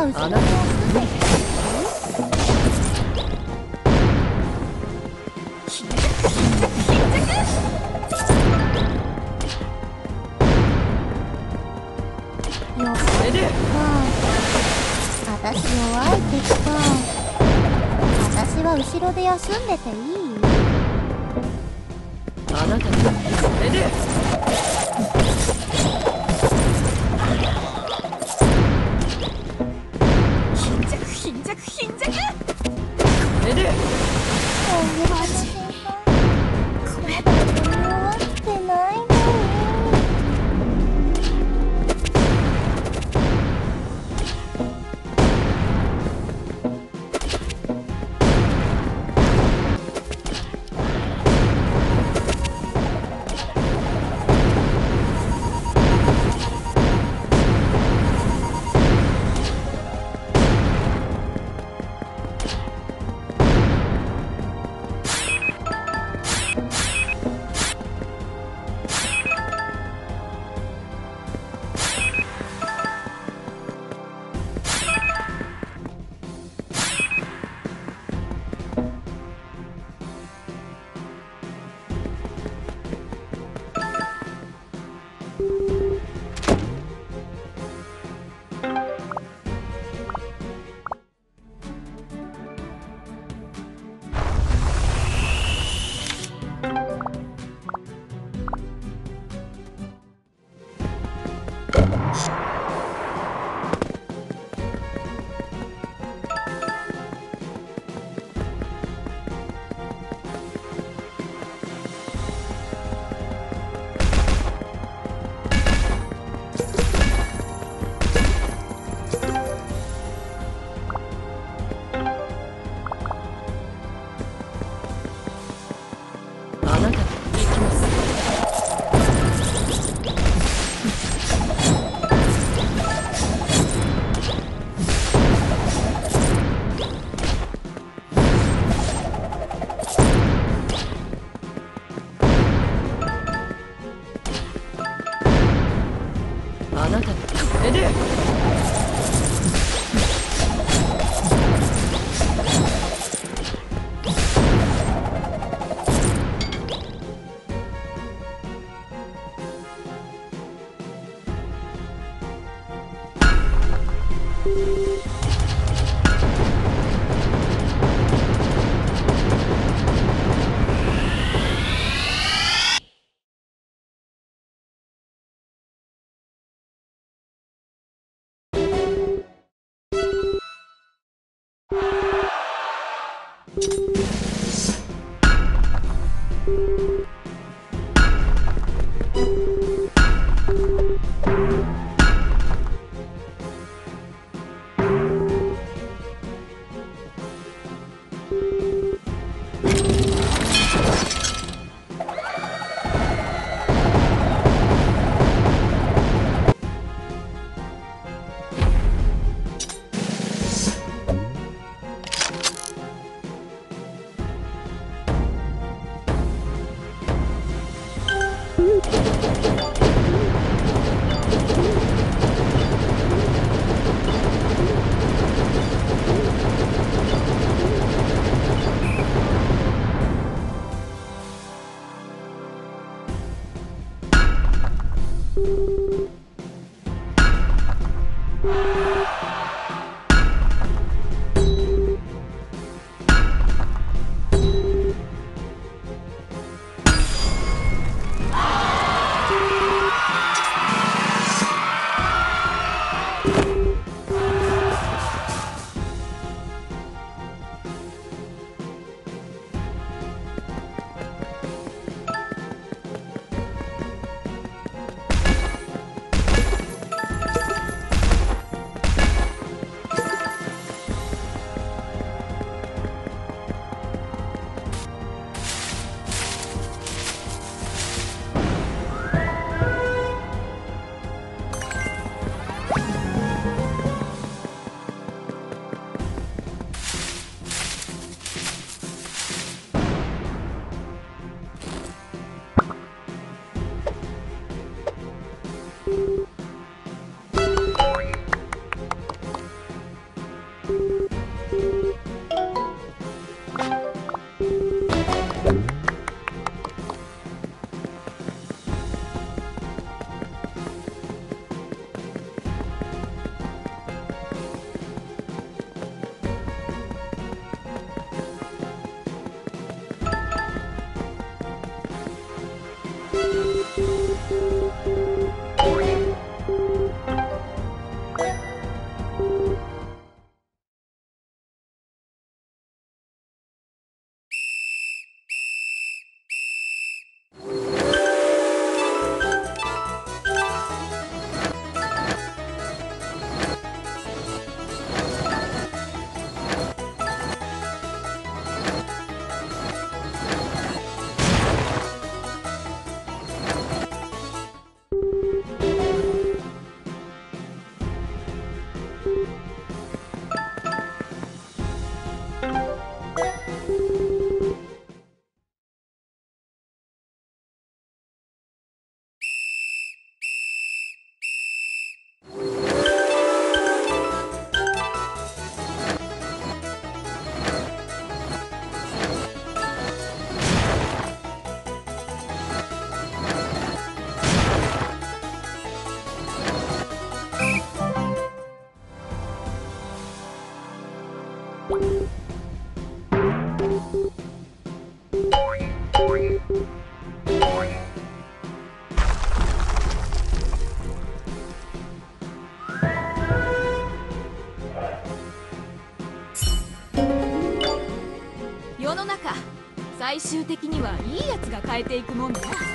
は私弱いってきた私は後ろで休んでていい世の中最終的にはいいやつが変えていくもんだ。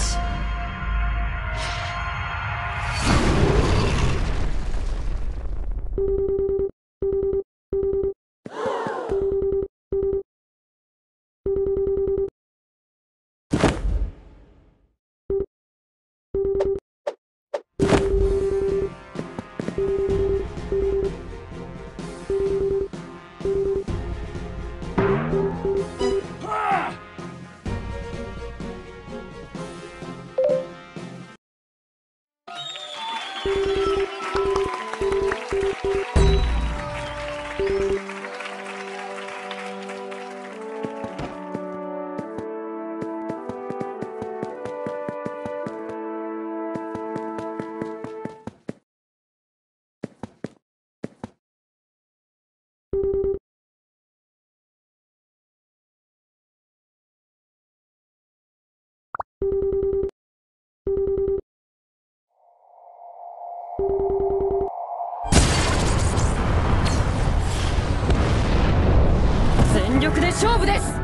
us. 力で勝負です。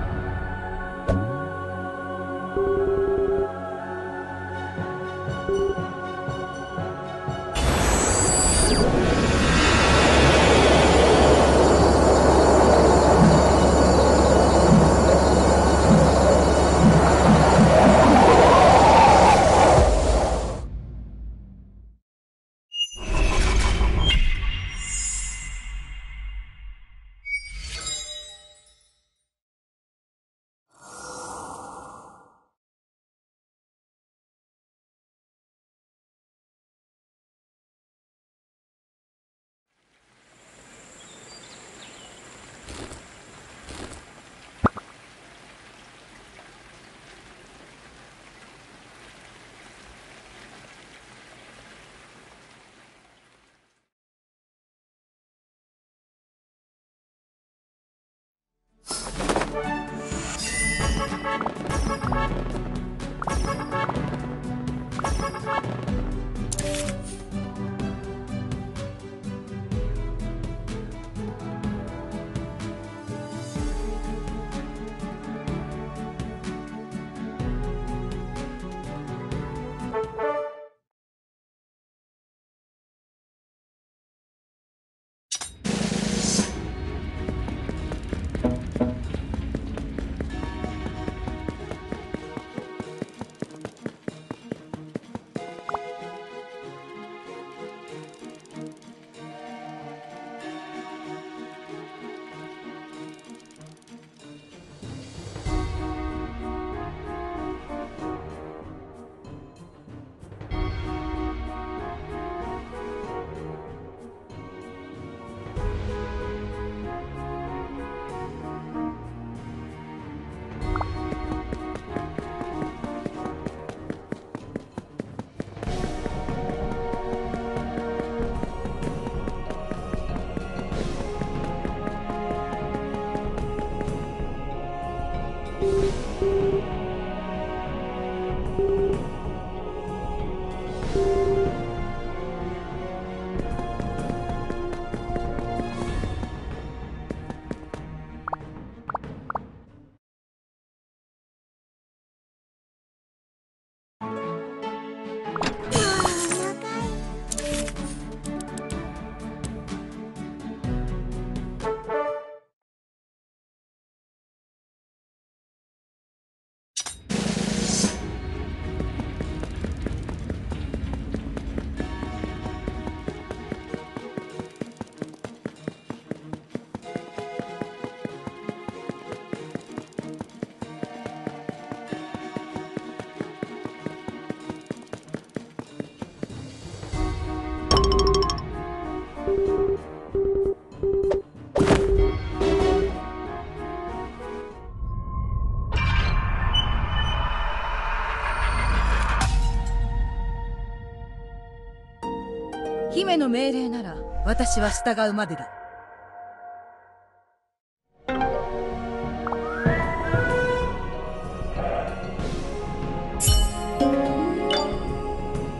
への命令なら私は従うまでだ。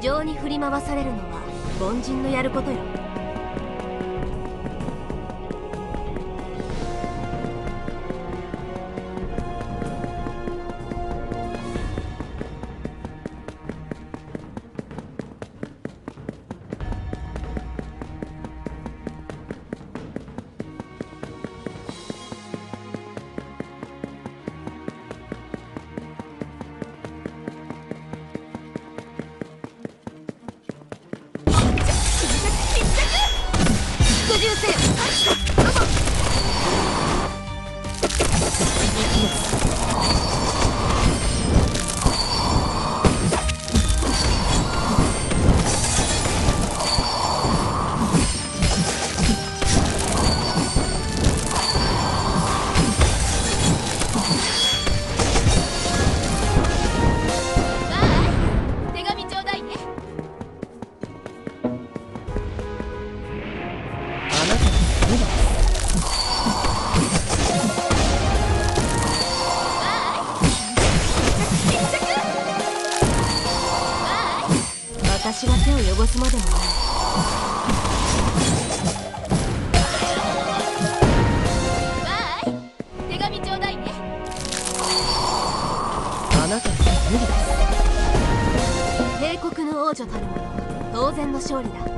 情に振り回されるのは凡人のやることよ。私が手を汚すまでもない。手紙ちょうだいあなたの目だ帝国の王女たるも当然の勝利だ。